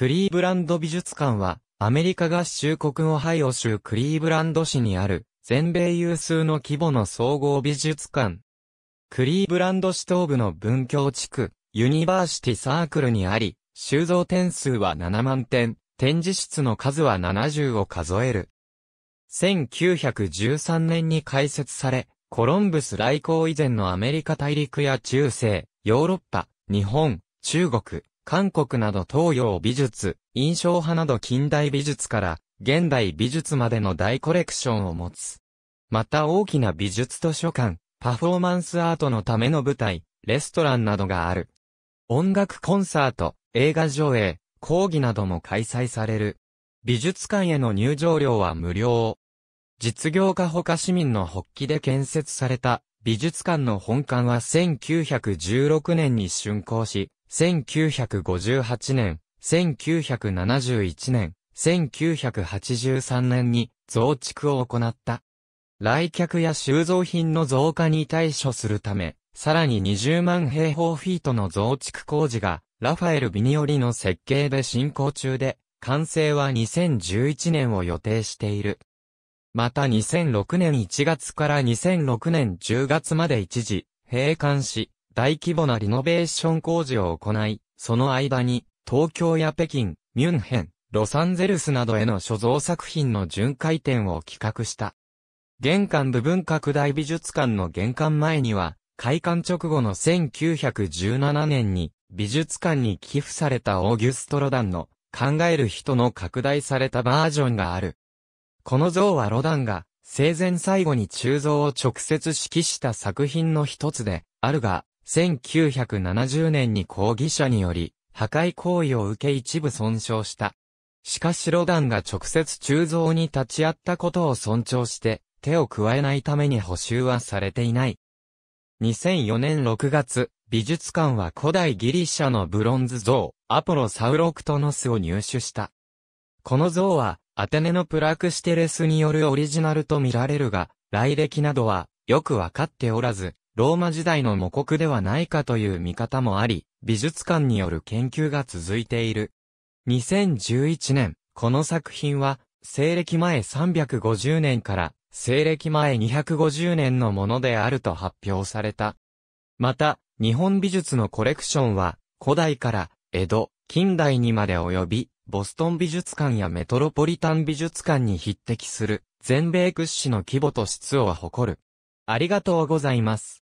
クリーブランド美術館は、アメリカ合衆国オハイオ州クリーブランド市にある、全米有数の規模の総合美術館。クリーブランド市東部の文教地区、ユニバーシティサークルにあり、収蔵点数は7万点、展示室の数は70を数える。1913年に開設され、コロンブス来航以前のアメリカ大陸や中世、ヨーロッパ、日本、中国、韓国など東洋美術、印象派など近代美術から現代美術までの大コレクションを持つ。また大きな美術図書館、パフォーマンスアートのための舞台、レストランなどがある。音楽コンサート、映画上映、講義なども開催される。美術館への入場料は無料。実業家他市民の発起で建設された美術館の本館は1916年に竣工し、1958年、1971年、1983年に増築を行った。来客や収蔵品の増加に対処するため、さらに20万平方フィートの増築工事が、ラファエル・ビニオリの設計で進行中で、完成は2011年を予定している。また2006年1月から2006年10月まで一時、閉館し、大規模なリノベーション工事を行い、その間に、東京や北京、ミュンヘン、ロサンゼルスなどへの所蔵作品の巡回展を企画した。玄関部分拡大美術館の玄関前には、開館直後の1917年に美術館に寄付されたオーギュストロダンの考える人の拡大されたバージョンがある。この像はロダンが生前最後に鋳造を直接指揮した作品の一つであるが、1970年に抗議者により、破壊行為を受け一部損傷した。しかしロダンが直接鋳造に立ち会ったことを尊重して、手を加えないために補修はされていない。2004年6月、美術館は古代ギリシャのブロンズ像、アポロサウロクトノスを入手した。この像は、アテネのプラクシテレスによるオリジナルと見られるが、来歴などは、よくわかっておらず、ローマ時代の模刻ではないかという見方もあり、美術館による研究が続いている。2011年、この作品は、西暦前350年から西暦前250年のものであると発表された。また、日本美術のコレクションは、古代から江戸、近代にまで及び、ボストン美術館やメトロポリタン美術館に匹敵する、全米屈指の規模と質を誇る。ありがとうございます。